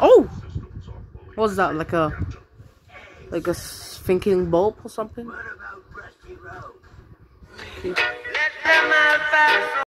Oh! What was that? Like a... Like a thinking bulb or something? Okay.